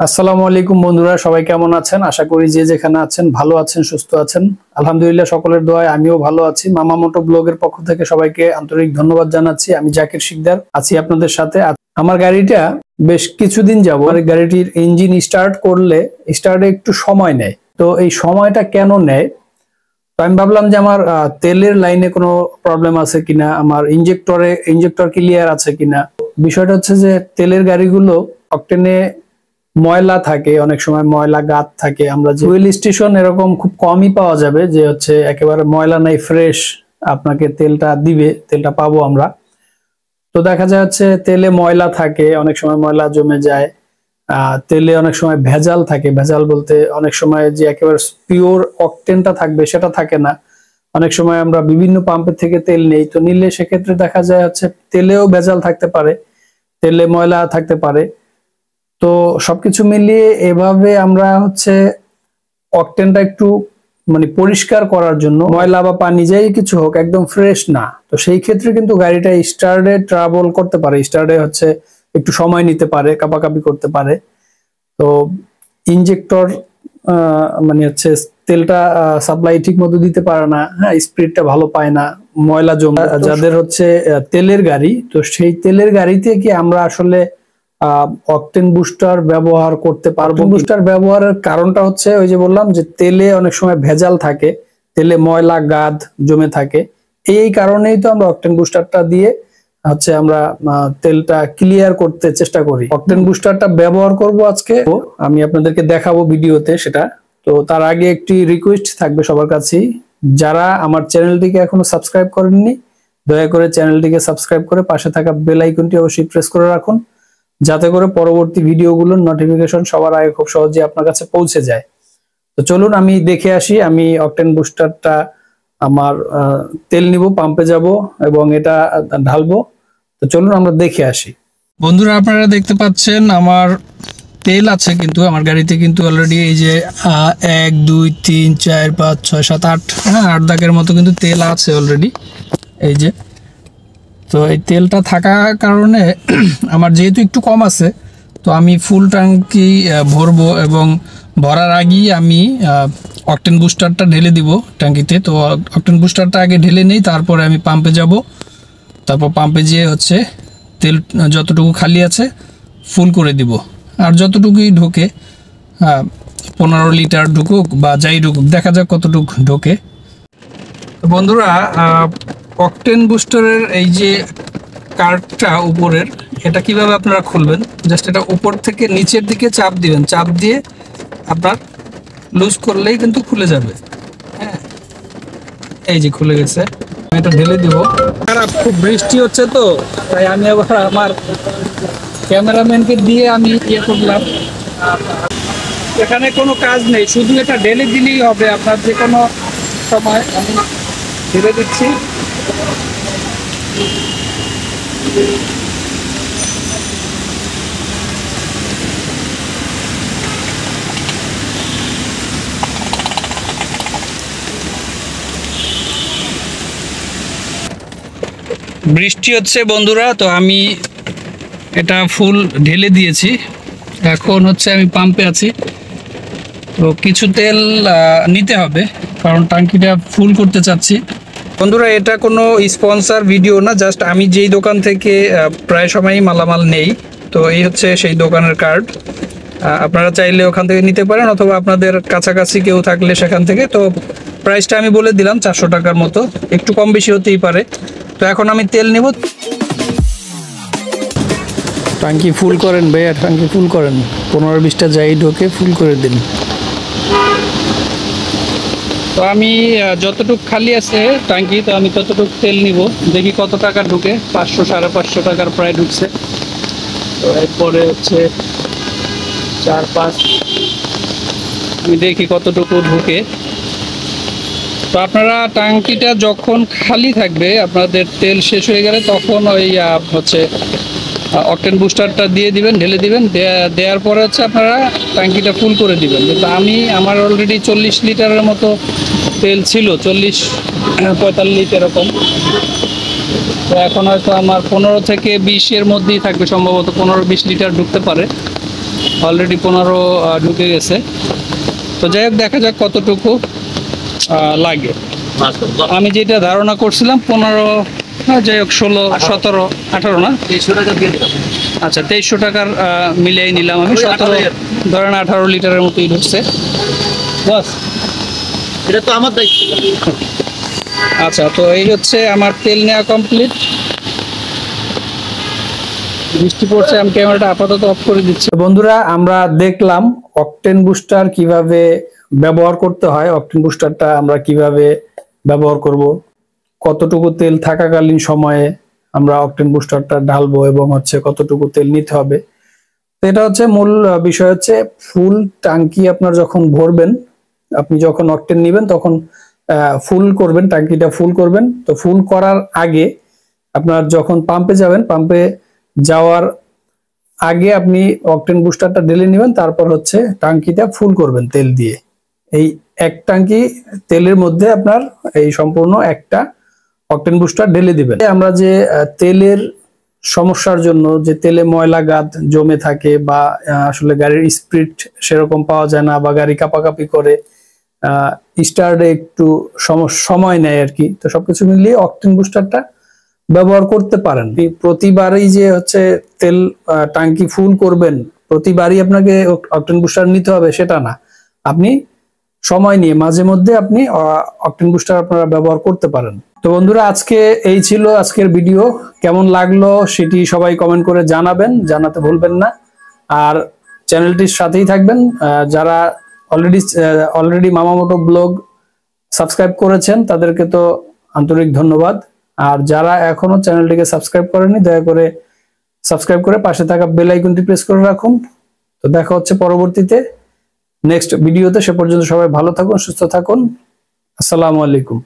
আসসালামু আলাইকুম বন্ধুরা, সবাই কেমন আছেন? আশা করি যে যেখানে আছেন ভালো আছেন, সুস্থ আছেন। আলহামদুলিল্লাহ, সকলের দোয়ায় আমিও ভালো আছি। মামা মোটো ব্লগের পক্ষ থেকে সবাইকে আন্তরিক ধন্যবাদ জানাচ্ছি। আমি জাকির শিকদার, আছি আপনাদের সাথে। আমার গাড়িটা বেশ কিছুদিন যাব। আর গাড়িটির ইঞ্জিন স্টার্ট করলে, স্টার্টে একটু সময় নেয়। তো এই সময়টা কেন নেয়? তো আমি ভাবলাম যে আমার তেলের লাইনে কোনো প্রবলেম আছে কিনা, আমার ইঞ্জেক্টরে ইঞ্জেক্টর ক্লিয়ার আছে কিনা। বিষয়টা হচ্ছে যে, তেলের গাড়িগুলো অকটেনে ময়লা থাকে, অনেক সময় ময়লা গাত থাকে। আমরা যে হুইল স্টেশন এরকম খুব কমই পাওয়া যাবে যে হচ্ছে একেবারে ময়লা নাই ফ্রেশ আপনাকে তেলটা দিবে, তেলটা পাবো আমরা। তো দেখা যায় হচ্ছে তেলে ময়লা থাকে, অনেক সময় ময়লা জমে যায়। তেলে অনেক সময় ভেজাল থাকে। ভেজাল বলতে অনেক সময় যে একেবারে পিওর অকটেনটা থাকবে সেটা থাকে না। অনেক সময় আমরা বিভিন্ন পাম্পের থেকে তেল নেই, তো নিলে সেক্ষেত্রে দেখা যায় হচ্ছে তেলেও ভেজাল থাকতে পারে, তেলে ময়লা থাকতে পারে। তো সবকিছু মিলিয়ে এভাবে আমরা হচ্ছে অকটেনটা একটু মানে পরিষ্কার করার জন্য ময়লা বা পানি যাই কিছু হোক একদম ফ্রেশ না। তো সেই ক্ষেত্রে কিন্তু গাড়িটা স্টার্টে ট্রাভেল করতে পারে। স্টার্টে হচ্ছে একটু সময় নিতে পারে কাপাকাপি করতে পারে। তো ইনজেক্টর মানে হচ্ছে তেলটা সাপ্লাই ঠিক মতো দিতে পারে না। হ্যাঁ স্পিডটা ভালো পায় না ময়লা জমে যাদের হচ্ছে তেলের গাড়ি তো সেই তেলের গাড়িতে কি আমরা আসলে অকটেন বুস্টার ব্যবহার করতে পারব বুস্টার ব্যবহারের কারণটা হচ্ছে ওই যে বললাম যে তেলে অনেক সময় ভেজাল থাকে তেলে ময়লা গাদ জমে থাকে। এই কারণেই তো আমরা অকটেন বুস্টারটা দিয়ে হচ্ছে আমরা তেলটা ক্লিয়ার করতে চেষ্টা করি। অকটেন বুস্টারটা ব্যবহার করব আজকে। আমি আপনাদেরকে দেখাবো ভিডিওতে সেটা। তো তার আগে একটি রিকোয়েস্ট থাকবে সবার কাছেই। যারা আমার চ্যানেলটিকে এখনও সাবস্ক্রাইব করেননি দয়া করে চ্যানেলটিকে সাবস্ক্রাইব করে পাশে থাকা বেল আইকনটি অবশ্যই প্রেস করে রাখুন। যাতে করে পরবর্তী ভিডিওগুলোর নোটিফিকেশন সবার আগে খুব সহজে আপনার কাছে পৌঁছে যায়। তো চলুন আমি দেখে আসি, আমি অকটেন বুস্টারটা আমার তেল নিব পাম্পে যাব এবং এটা ঢালবো। তো চলুন আমরা দেখে আসি। বন্ধুরা, আপনারা দেখতে পাচ্ছেন আমার তেল আছে কিন্তু, আমার গাড়িতে কিন্তু অলরেডি এই যে এক, দুই, তিন, চার, পাঁচ, ছয়, সাত, আট হ্যাঁ আট দাগের মতো কিন্তু তেল আছে অলরেডি এই যে তো এই তেলটা থাকার কারণে আমার যেহেতু একটু কম আছে, তো আমি ফুল ট্যাঙ্কি ভরবো এবং ভরার আগেই আমি অকটেন বুস্টারটা ঢেলে দিব ট্যাঙ্কিতে। তো অকটেন বুস্টারটা আগে ঢেলে নেই, তারপরে আমি পাম্পে যাব। তারপর পাম্পে যেয়ে হচ্ছে তেল, যতটুকু খালি আছে, ফুল করে দিব। আর যতটুকুই ঢোকে পনেরো লিটার ঢুকুক বা যাই ঢুকুক, দেখা যাক কতটুক ঢোকে। বন্ধুরা অকটেন বুস্টারের এই যে কার্ডটা উপরের, এটা কীভাবে আপনারা খুলবেন? জাস্ট এটা উপর থেকে নিচের দিকে চাপ দিবেন। চাপ দিয়ে আপনার লুজ করলেই কিন্তু খুলে যাবে। হ্যাঁ। এই যে খুলে গেছে। আমি এটা ঢেলে দিব। খারাপ, খুব বৃষ্টি হচ্ছে তো, তাই আমি আবার আমার ক্যামেরাম্যানকে দিয়ে আমি ইয়ে করলাম। এখানে কোনো কাজ নেই, শুধু এটা ঢেলে দিলেই হবে। আপনার যে কোনো সময় আমি ঢেলে দিচ্ছি। বৃষ্টি হচ্ছে বন্ধুরা, তো আমি এটা ফুল ঢেলে দিয়েছি। এখন হচ্ছে আমি পাম্পে আছি। তো কিছু তেল নিতে হবে, কারণ টাঙ্কিটা ফুল করতে চাচ্ছি। বন্ধুরা, এটা কোনো স্পন্সর ভিডিও না, জাস্ট আমি যেই দোকান থেকে প্রায় সময়ই মালামাল নেই, তো এই হচ্ছে সেই দোকানের কার্ড। আপনারা চাইলে ওখান থেকে নিতে পারেন, অথবা আপনাদের কাছাকাছি কেউ থাকলে সেখান থেকে। তো প্রাইসটা আমি বলে দিলাম, চারশো টাকার মতো, একটু কম বেশি হতেই পারে। তো এখন আমি তেল নেব। টাঙ্কি ফুল করেন ভাইয়া টাঙ্কি ফুল করেন। পনেরো বিশটা যাই ঢোকে, ফুল করে দিন। তো আমি যতটুক খালি আছে ট্যাঙ্কি, তো আমি ততটুক তেল নিব। দেখি কত টাকা ঢুকে, পাঁচশো, সাড়ে পাঁচশো টাকার প্রায় ঢুকছে। তো এরপরে হচ্ছে চার, পাঁচ, আমি দেখি কতটুকু ঢুকে। তো আপনারা টাঙ্কিটা যখন খালি থাকবে, আপনাদের তেল শেষ হয়ে গেলে তখন ওই হচ্ছে অকটেন বুস্টারটা দিয়ে দিবেন ঢেলে দিবেন দেওয়ার পরে হচ্ছে আপনারা ট্যাঙ্কিটা ফুল করে দিবেন। কিন্তু আমি আমার অলরেডি চল্লিশ লিটারের মতো তেল ছিল চল্লিশ পঁয়তাল্লিশ এরকম। তো এখন হয়তো আমার পনেরো থেকে বিশের মধ্যেই থাকবে সম্ভবত পনেরো বিশ লিটার ঢুকতে পারে। অলরেডি পনেরো ঢুকে গেছে। তো যাই হোক দেখা যাক কতটুকু লাগে। আমি যেটা ধারণা করছিলাম পনেরো হ্যাঁ, যাই হোক ষোলো সতেরো আঠারো না? আচ্ছা তেইশশো টাকার আহ, মিলিয়ে নিলাম আমি। সতেরো ধরেন আঠারো লিটারের মতোই ঢুকছে বাস। এটা তো আমার দায়িত্ব। আচ্ছা তো এই হচ্ছে আমার তেল নেওয়া কমপ্লিট বৃষ্টি পড়ছে আমি ক্যামেরাটা আপাতত অফ করে দিচ্ছি। বন্ধুরা আমরা দেখলাম অকটেন বুস্টার কীভাবে ব্যবহার করতে হয়। অকটেন বুস্টারটা আমরা কীভাবে ব্যবহার করব? কতটুকু তেল থাকাকালীন সময়ে আমরা অকটেন বুস্টারটা ঢালবো এবং হচ্ছে কতটুকু তেল নিতে হবে। তো এটা হচ্ছে মূল বিষয় হচ্ছে ফুল টাঙ্কি আপনার যখন ভরবেন, আপনি যখন অকটেন নেবেন তখন ফুল করবেন টাঙ্কিটা ফুল করবেন। তো ফুল করার আগে আপনার যখন পাম্পে যাবেন পাম্পে যাওয়ার আগে আপনি অকটেন বুস্টারটা ঢেলে নেবেন, তারপর হচ্ছে টাঙ্কিটা ফুল করবেন তেল দিয়ে। এই এক টাঙ্কি তেলের মধ্যে আপনার এই সম্পূর্ণ একটা অকটেন বুস্টার ঢেলে দিবেন। আমরা যে তেলের সমস্যার জন্য যে তেলে ময়লা গাদ জমে থাকে বা আসলে গাড়ির স্পিড সেরকম পাওয়া যায় না বা গাড়ি কাপাকাপি করে স্টার্টে একটু সম- সময় নেয় আর কি, তো সবকিছু মিলিয়ে অকটেন বুস্টারটা ব্যবহার করতে পারেন। প্রতিবারই যে হচ্ছে তেল টাঙ্কি ফুল করবেন, প্রতিবারই আপনাকে অকটেন বুস্টার নিতে হবে সেটা না। আপনি সময় নিয়ে, মাঝে মধ্যে আপনি অকটেন বুস্টার আপনারা ব্যবহার করতে পারেন। তো বন্ধুরা, আজকে এই ছিল আজকের ভিডিও কেমন লাগল সেটি সবাই কমেন্ট করে জানাবেন, জানাতে ভুলবেন না। আর চ্যানেলটির সাথেই থাকবেন। যারা অলরেডি অলরেডি মামামোটো ব্লগ সাবস্ক্রাইব করেছেন, তাদেরকে তো আন্তরিক ধন্যবাদ। আর যারা এখনও চ্যানেলটিকে সাবস্ক্রাইব করেনি দয়া করে সাবস্ক্রাইব করে পাশে থাকা বেল আইকনটি প্রেস করে রাখুন। তো দেখা হচ্ছে পরবর্তীতে। নেক্সট ভিডিওতে সে পর্যন্ত সবাই ভালো থাকুন, সুস্থ থাকুন। আসসালামু আলাইকুম।